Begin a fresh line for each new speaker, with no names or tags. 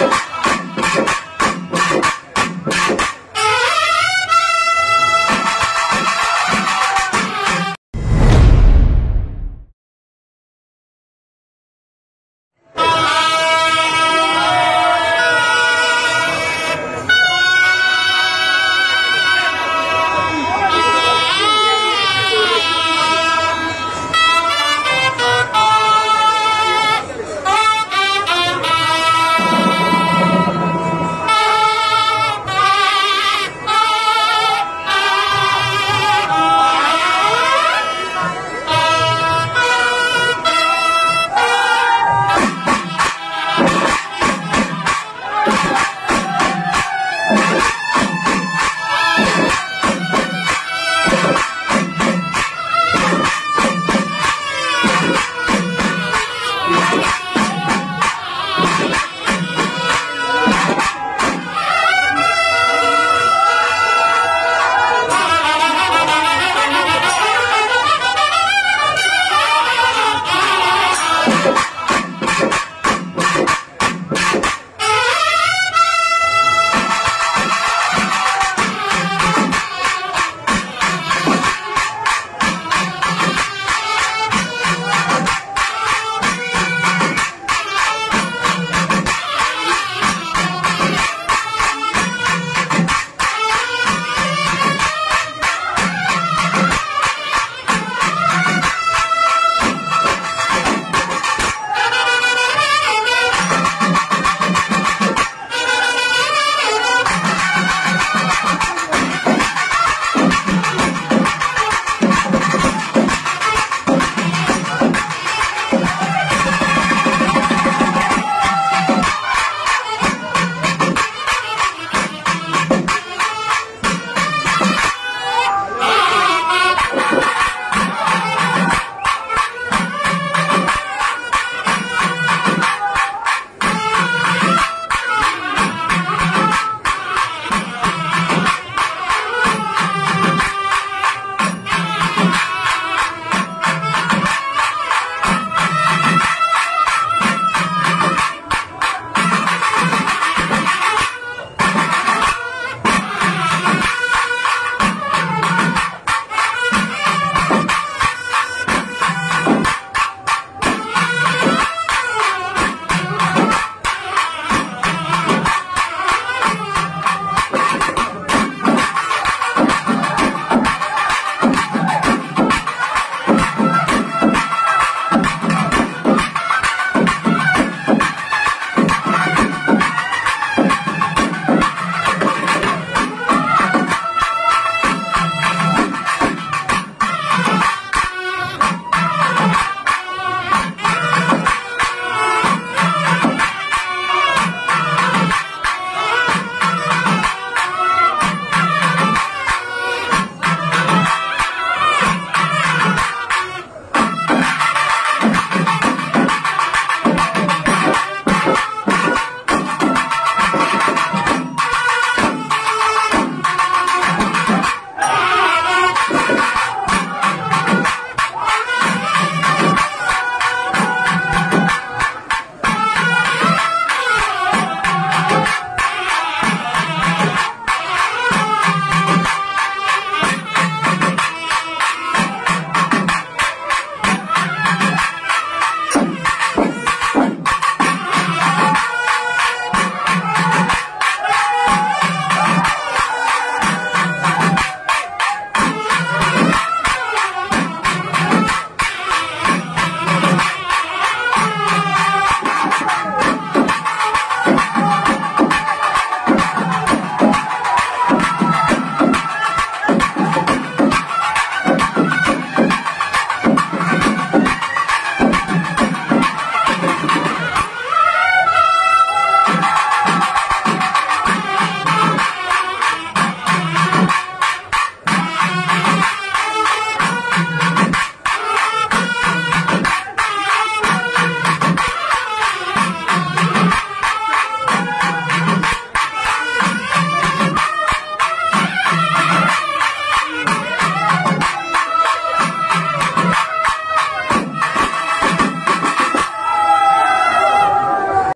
Thank you.
Wow.